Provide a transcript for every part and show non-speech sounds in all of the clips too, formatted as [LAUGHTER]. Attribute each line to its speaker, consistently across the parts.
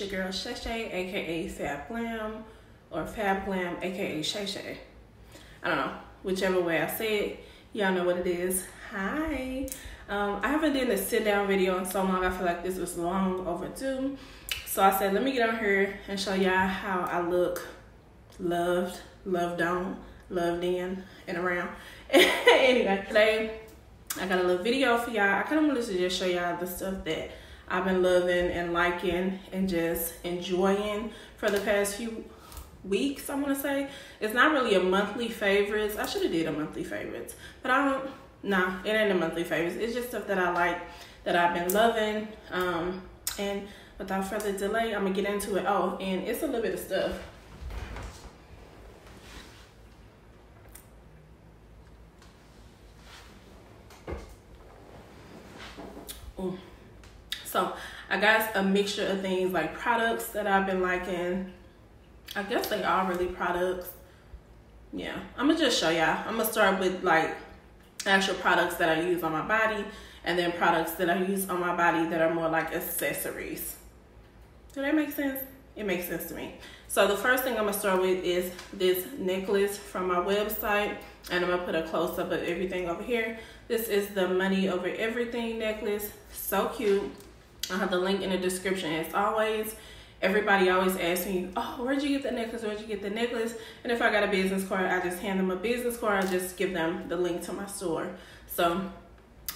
Speaker 1: Your girl Shay Shay, aka Fab Glam, or Fab Glam, aka Shay Shay. I don't know, whichever way I say it, y'all know what it is. Hi. Um, I haven't done a sit down video in so long. I feel like this was long overdue. So I said, let me get on here and show y'all how I look loved, loved on, loved in, and around. [LAUGHS] anyway, today I got a little video for y'all. I kind of wanted to just show y'all the stuff that I've been loving and liking and just enjoying for the past few weeks, I want to say. It's not really a monthly favorites. I should have did a monthly favorites, but I don't, nah, it ain't a monthly favorites. It's just stuff that I like, that I've been loving. Um, and without further delay, I'm going to get into it. Oh, and it's a little bit of stuff. Ooh. So I got a mixture of things like products that I've been liking. I guess they are really products. Yeah, I'm gonna just show y'all. I'm gonna start with like actual products that I use on my body and then products that I use on my body that are more like accessories. Do that make sense? It makes sense to me. So the first thing I'm gonna start with is this necklace from my website and I'm gonna put a close up of everything over here. This is the money over everything necklace. So cute. I have the link in the description as always. Everybody always asks me, oh, where'd you get the necklace? Where'd you get the necklace? And if I got a business card, I just hand them a business card. I just give them the link to my store. So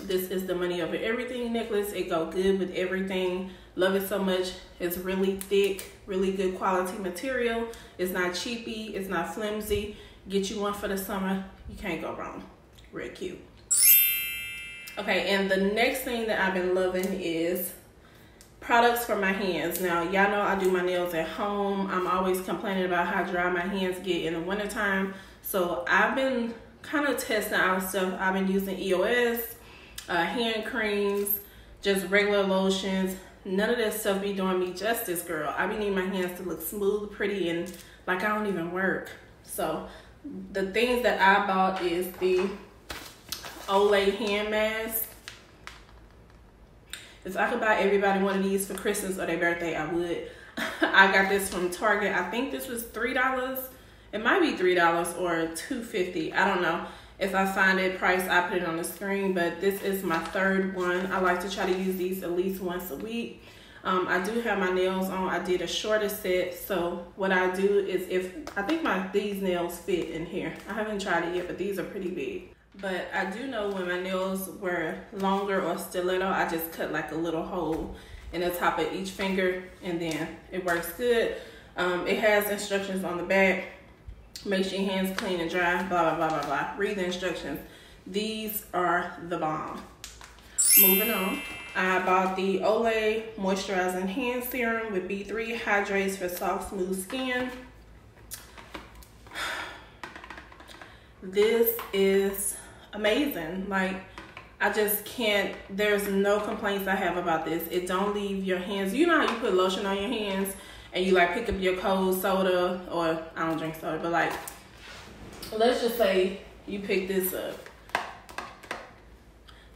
Speaker 1: this is the money over everything necklace. It go good with everything. Love it so much. It's really thick, really good quality material. It's not cheapy. It's not flimsy. Get you one for the summer. You can't go wrong. Real cute. Okay, and the next thing that I've been loving is products for my hands. Now, y'all know I do my nails at home. I'm always complaining about how dry my hands get in the wintertime. So I've been kind of testing out stuff. I've been using EOS, uh, hand creams, just regular lotions. None of this stuff be doing me justice, girl. I be needing my hands to look smooth, pretty, and like I don't even work. So the things that I bought is the Olay hand mask if I could buy everybody one of these for Christmas or their birthday, I would. [LAUGHS] I got this from Target. I think this was three dollars. It might be three dollars or two fifty. I don't know. If I find it price, I put it on the screen. But this is my third one. I like to try to use these at least once a week. Um, I do have my nails on. I did a shorter set. So what I do is if I think my these nails fit in here. I haven't tried it yet, but these are pretty big. But I do know when my nails were longer or stiletto, I just cut like a little hole in the top of each finger and then it works good. Um, it has instructions on the back. Make sure your hands clean and dry, blah, blah, blah, blah, blah. Read the instructions. These are the bomb. Moving on. I bought the Olay Moisturizing Hand Serum with B3 Hydrates for soft, smooth skin. [SIGHS] This is amazing. Like I just can't, there's no complaints I have about this. It don't leave your hands. You know how you put lotion on your hands and you like pick up your cold soda or I don't drink soda, but like, let's just say you pick this up.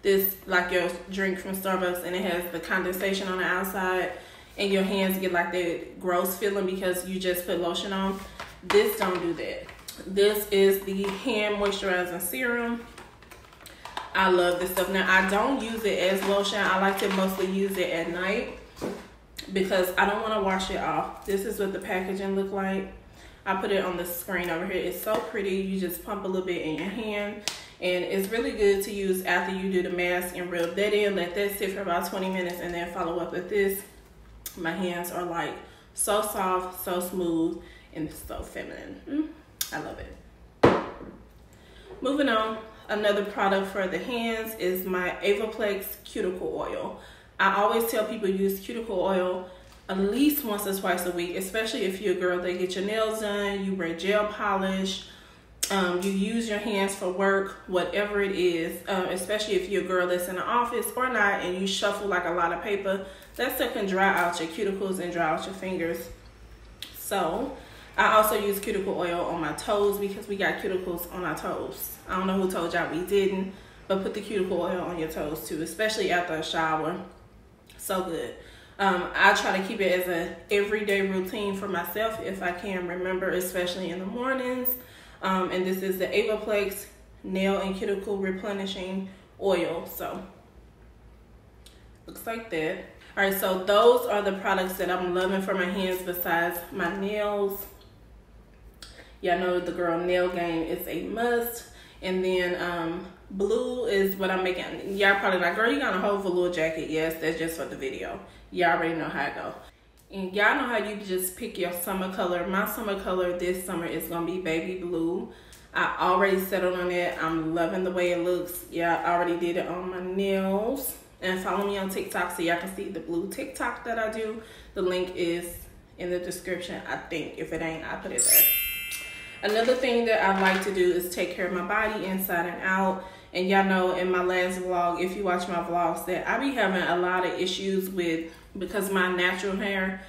Speaker 1: This like your drink from Starbucks and it has the condensation on the outside and your hands get like that gross feeling because you just put lotion on. This don't do that. This is the hand moisturizing serum. I love this stuff. Now, I don't use it as lotion. I like to mostly use it at night because I don't want to wash it off. This is what the packaging look like. I put it on the screen over here. It's so pretty. You just pump a little bit in your hand. And it's really good to use after you do the mask and rub that in. Let that sit for about 20 minutes and then follow up with this. My hands are like so soft, so smooth, and so feminine. Mm, I love it. Moving on, Another product for the hands is my Avoplex cuticle oil. I always tell people use cuticle oil at least once or twice a week, especially if you're a girl that get your nails done, you wear gel polish, um, you use your hands for work, whatever it is, um, especially if you're a girl that's in the office or not and you shuffle like a lot of paper, that stuff can dry out your cuticles and dry out your fingers. So I also use cuticle oil on my toes because we got cuticles on our toes. I don't know who told y'all we didn't, but put the cuticle oil on your toes too, especially after a shower. So good. Um, I try to keep it as a everyday routine for myself if I can remember, especially in the mornings. Um, and this is the Avoplex Nail and Cuticle Replenishing Oil. So, looks like that. All right, so those are the products that I'm loving for my hands besides my nails. Y'all know the girl nail game is a must. And then um, blue is what I'm making. Y'all probably like, girl, you got a whole velour jacket. Yes, that's just for the video. Y'all already know how I go. And y'all know how you just pick your summer color. My summer color this summer is going to be baby blue. I already settled on it. I'm loving the way it looks. Yeah, I already did it on my nails. And follow me on TikTok so y'all can see the blue TikTok that I do. The link is in the description, I think. If it ain't, I put it there. Another thing that I like to do is take care of my body inside and out. And y'all know in my last vlog, if you watch my vlogs, that I be having a lot of issues with because my natural hair,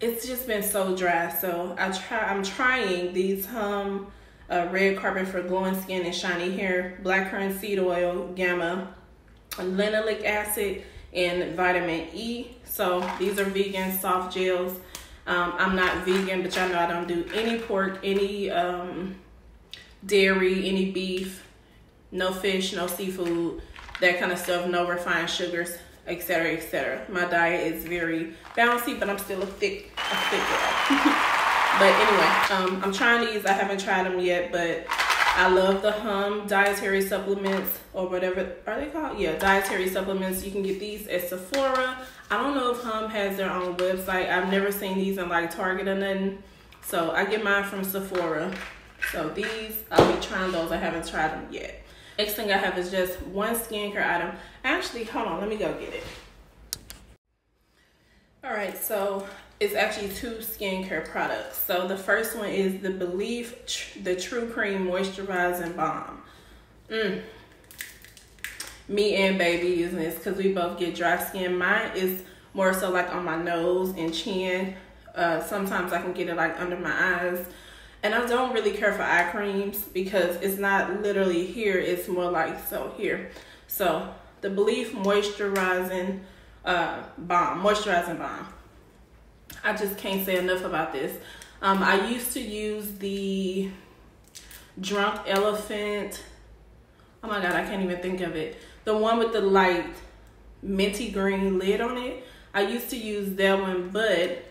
Speaker 1: it's just been so dry. So I try, I'm trying these Hum uh, Red Carpet for Glowing Skin and Shiny Hair, Blackcurrant Seed Oil, Gamma, linoleic acid, and vitamin E. So these are vegan soft gels. Um, I'm not vegan, but y'all know I don't do any pork, any um, dairy, any beef, no fish, no seafood, that kind of stuff, no refined sugars, etc., etc. My diet is very bouncy, but I'm still a thick, a thick girl. [LAUGHS] but anyway, um, I'm trying these. I haven't tried them yet, but I love the Hum dietary supplements or whatever are they called? Yeah, dietary supplements. You can get these at Sephora. I don't know if Hum has their own website. I've never seen these in like Target or nothing. So I get mine from Sephora. So these, I'll be trying those. I haven't tried them yet. Next thing I have is just one skincare item. Actually, hold on, let me go get it. All right, so it's actually two skincare products. So the first one is the Belif the True Cream Moisturizing Balm. Mm. Me and baby using this because we both get dry skin. Mine is more so like on my nose and chin. Uh, sometimes I can get it like under my eyes. And I don't really care for eye creams because it's not literally here. It's more like so here. So the Belif Moisturizing uh, Balm, Moisturizing Balm. I just can't say enough about this. Um, I used to use the Drunk Elephant. Oh my God, I can't even think of it. The one with the light minty green lid on it. I used to use that one, but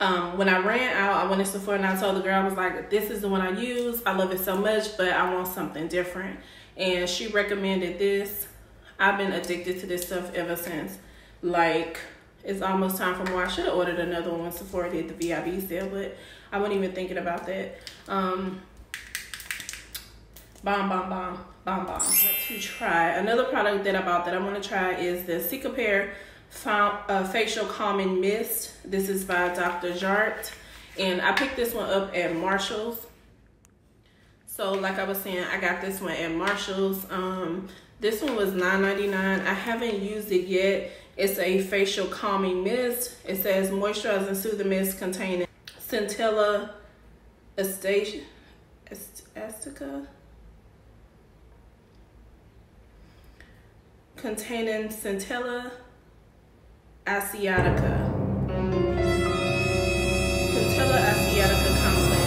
Speaker 1: um, when I ran out, I went to Sephora and I told the girl, I was like, this is the one I use. I love it so much, but I want something different. And she recommended this. I've been addicted to this stuff ever since. Like, it's almost time for more. I should have ordered another one before Sephora did the VIB sale, but I wasn't even thinking about that. Um, bomb, bomb, bomb, bomb, bomb. to try another product that I bought that I want to try is the Cicapair uh, Facial Calming Mist. This is by Dr. Jart, and I picked this one up at Marshalls. So, like I was saying, I got this one at Marshalls. Um, this one was $9.99. I haven't used it yet it's a facial calming mist. It says moisturizing soothing mist containing Centella Estica containing Centella asiatica. Centella asiatica complex.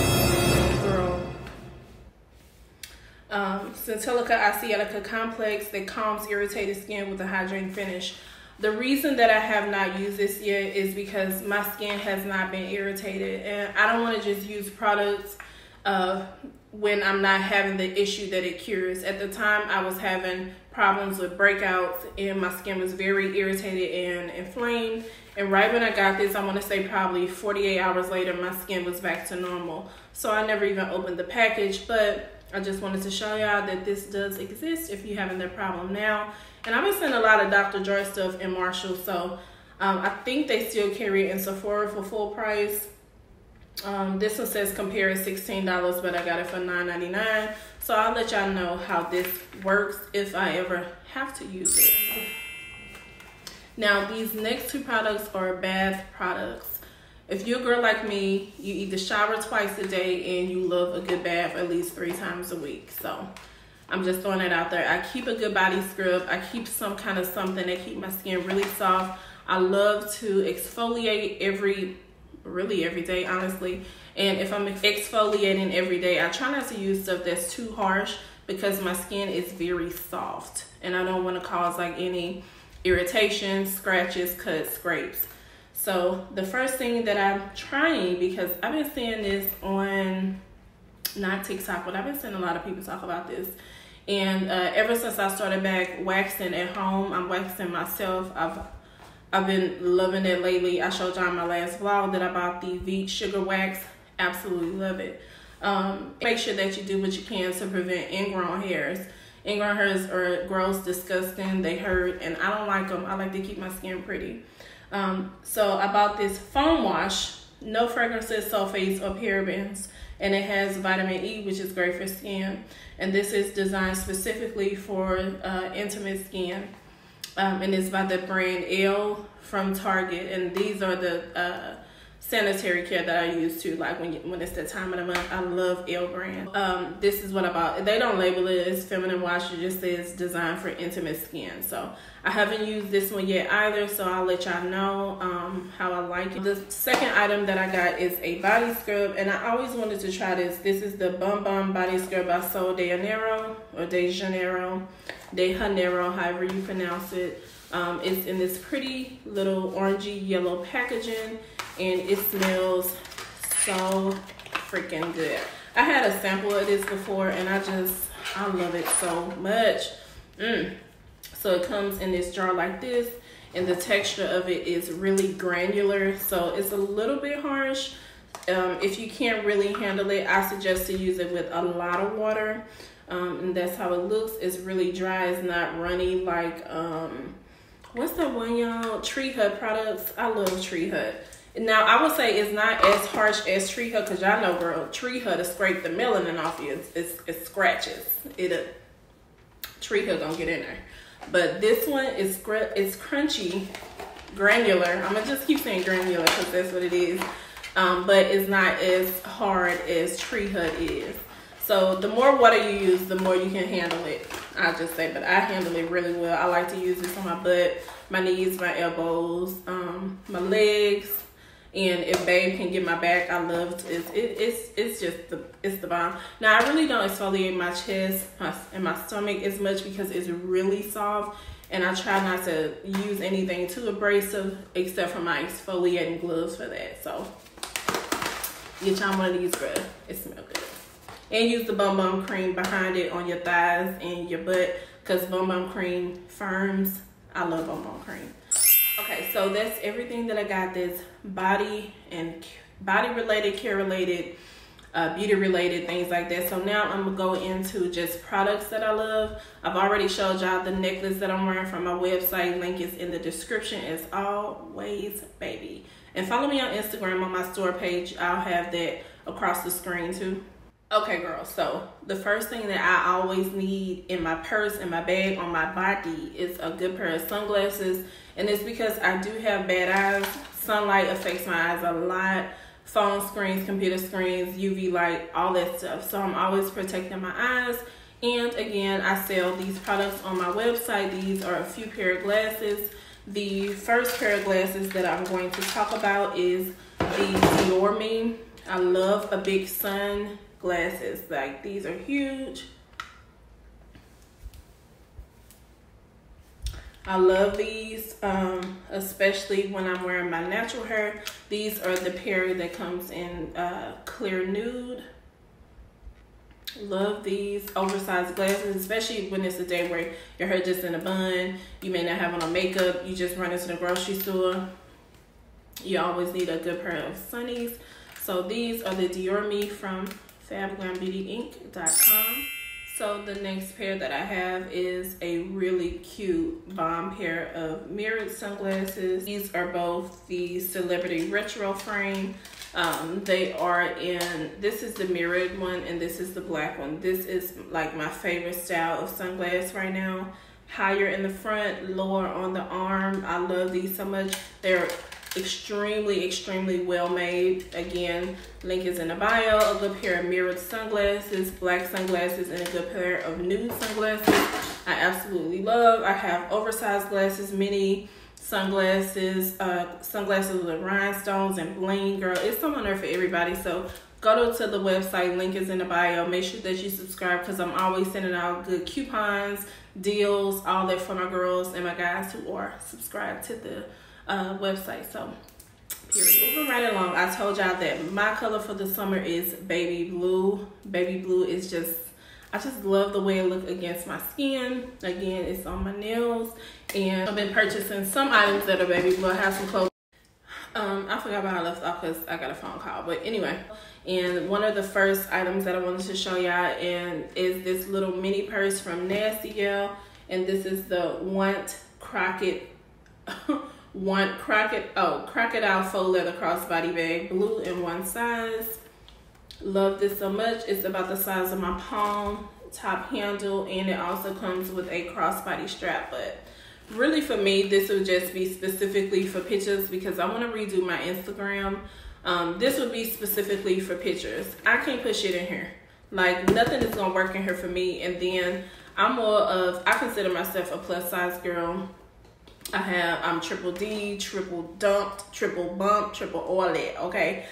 Speaker 1: Girl. Um, asiatica complex that calms irritated skin with a hydrating finish. The reason that I have not used this yet is because my skin has not been irritated and I don't want to just use products uh, when I'm not having the issue that it cures. At the time, I was having problems with breakouts and my skin was very irritated and inflamed. And right when I got this, I want to say probably 48 hours later, my skin was back to normal. So I never even opened the package, but I just wanted to show y'all that this does exist if you're having that problem now. And I've been seeing a lot of Dr. Jart stuff in Marshall, so um, I think they still carry it in Sephora for full price. Um, this one says compare $16, but I got it for $9.99. So I'll let y'all know how this works if I ever have to use it. Now, these next two products are bath products. If you're a girl like me, you either shower twice a day and you love a good bath at least three times a week. So I'm just throwing it out there. I keep a good body scrub. I keep some kind of something that keep my skin really soft. I love to exfoliate every, really every day, honestly. And if I'm exfoliating every day, I try not to use stuff that's too harsh because my skin is very soft and I don't want to cause like any irritation, scratches, cuts, scrapes. So the first thing that I'm trying, because I've been seeing this on, not TikTok, but I've been seeing a lot of people talk about this. And uh, ever since I started back waxing at home, I'm waxing myself. I've I've been loving it lately. I showed y'all in my last vlog that I bought the Veet Sugar Wax. Absolutely love it. Um, make sure that you do what you can to prevent ingrown hairs. Ingrown hairs are gross, disgusting, they hurt, and I don't like them. I like to keep my skin pretty. Um, so I bought this foam wash, no fragrances, sulfates, or parabens, and it has vitamin E, which is great for skin. And this is designed specifically for uh, intimate skin. Um, and it's by the brand L from Target. And these are the uh, sanitary care that I use too. Like when when it's the time of the month, I love Elle brand. Um, this is what I bought. They don't label it as feminine wash. It just says designed for intimate skin. So I haven't used this one yet either. So I'll let y'all know um, how I like it. The second item that I got is a body scrub, and I always wanted to try this. This is the Bum Bum Body Scrub by Sol de Janeiro or De Janeiro, De Janeiro, however you pronounce it. Um, it's in this pretty little orangey yellow packaging and it smells so freaking good. I had a sample of this before and I just, I love it so much. Mm. So it comes in this jar like this and the texture of it is really granular. So it's a little bit harsh. Um, if you can't really handle it, I suggest to use it with a lot of water. Um, and that's how it looks. It's really dry. It's not runny like, um, what's that one y'all? Tree Hut products. I love Tree Hut. Now I would say it's not as harsh as Tree Hut because y'all know, girl, Tree Hut to scrape the melanin off you. It's, it's, it scratches. It Tree Hut gonna get in there. But this one is it's crunchy, granular. I'm gonna just keep saying granular because that's what it is. Um, but it's not as hard as Tree Hut is. So the more water you use, the more you can handle it. I just say, but I handle it really well. I like to use this on my butt, my knees, my elbows, um, my legs, and if babe can get my back, I love it. It's it, it's it's just the it's the bomb. Now I really don't exfoliate my chest and my stomach as much because it's really soft, and I try not to use anything too abrasive except for my exfoliating gloves for that. So get y'all one of these, bruh. It smells good. And use the Bum Bum cream behind it on your thighs and your butt because Bum Bum cream firms. I love Bum Bum cream. Okay, so that's everything that I got this body and body related, care related, uh, beauty related, things like that. So now I'm gonna go into just products that I love. I've already showed y'all the necklace that I'm wearing from my website. Link is in the description as always, baby. And follow me on Instagram on my store page. I'll have that across the screen too. Okay, girl, so the first thing that I always need in my purse, in my bag, on my body is a good pair of sunglasses. And it's because I do have bad eyes. Sunlight affects my eyes a lot. Phone screens, computer screens, UV light, all that stuff. So I'm always protecting my eyes. And again, I sell these products on my website. These are a few pair of glasses. The first pair of glasses that I'm going to talk about is the Dior Me. I love a big sun glasses. Like these are huge. I love these, um, especially when I'm wearing my natural hair. These are the pair that comes in uh, clear nude. Love these oversized glasses, especially when it's a day where your hair just in a bun. You may not have on makeup. You just run into the grocery store. You always need a good pair of sunnies. So these are the Dior Me from fabglambeautyinc.com. So the next pair that I have is a really cute bomb pair of mirrored sunglasses. These are both the Celebrity Retro Frame. Um, they are in, this is the mirrored one and this is the black one. This is like my favorite style of sunglasses right now. Higher in the front, lower on the arm. I love these so much. They're extremely, extremely well made. Again, link is in the bio. A good pair of mirrored sunglasses, black sunglasses, and a good pair of nude sunglasses. I absolutely love. I have oversized glasses, mini, sunglasses, uh, sunglasses with rhinestones and bling. Girl, it's someone there for everybody. So go to the website. Link is in the bio. Make sure that you subscribe because I'm always sending out good coupons, deals, all that for my girls and my guys who are subscribed to the uh, website. So period. Moving right along, I told y'all that my color for the summer is baby blue. Baby blue is just I just love the way it looks against my skin. Again, it's on my nails. And I've been purchasing some items that are baby blue. I have some clothes. Um, I forgot about I left off because I got a phone call. But anyway, and one of the first items that I wanted to show y'all and is this little mini purse from Nasty Gal. And this is the Want Crockett [LAUGHS] Want Crockett oh crocodile faux leather crossbody bag, blue in one size. Love this so much. It's about the size of my palm, top handle, and it also comes with a crossbody strap. But really for me, this would just be specifically for pictures because I want to redo my Instagram. Um, this would be specifically for pictures. I can't put shit in here. Like nothing is gonna work in here for me. And then I'm more of, I consider myself a plus size girl. I have, I'm triple D, triple dumped, triple bump, triple all that, okay?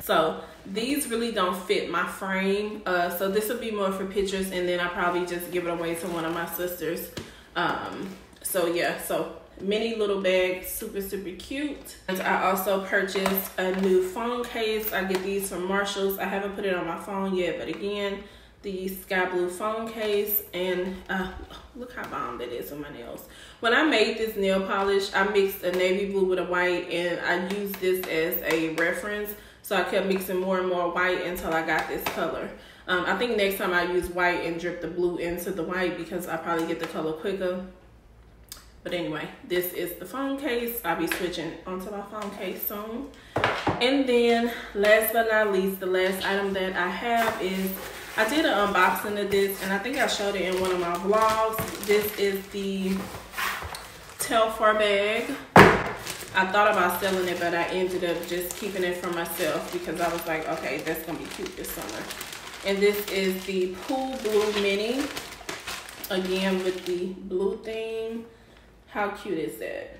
Speaker 1: So these really don't fit my frame. Uh, so this would be more for pictures and then I probably just give it away to one of my sisters. Um, so yeah, so mini little bag, super, super cute. And I also purchased a new phone case. I get these from Marshalls. I haven't put it on my phone yet, but again, the sky blue phone case and uh, look how bomb that is on my nails. When I made this nail polish, I mixed a navy blue with a white and I used this as a reference so I kept mixing more and more white until I got this color. Um, I think next time I use white and drip the blue into the white because I probably get the color quicker. But anyway, this is the phone case. I'll be switching onto my phone case soon. And then last but not least, the last item that I have is, I did an unboxing of this and I think I showed it in one of my vlogs. This is the Telfar bag. I thought about selling it, but I ended up just keeping it for myself because I was like, okay, that's gonna be cute this summer. And this is the Pool Blue Mini. Again, with the blue theme. How cute is that?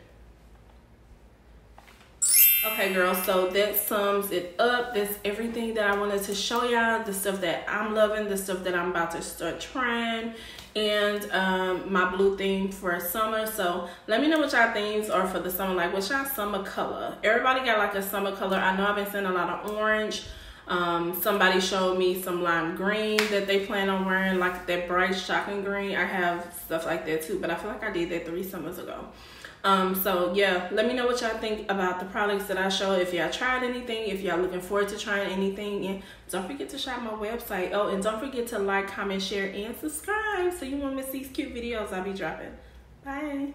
Speaker 1: Okay, girls, so that sums it up. That's everything that I wanted to show y'all. The stuff that I'm loving, the stuff that I'm about to start trying, and um, my blue theme for summer. So let me know what y'all themes are for the summer. Like, what's y'all summer color? Everybody got like a summer color. I know I've been seeing a lot of orange. Um, somebody showed me some lime green that they plan on wearing, like that bright shocking green. I have stuff like that too, but I feel like I did that three summers ago. Um, so yeah, let me know what y'all think about the products that I show. If y'all tried anything, if y'all looking forward to trying anything, and don't forget to shop my website. Oh, and don't forget to like, comment, share, and subscribe so you won't miss these cute videos I'll be dropping. Bye.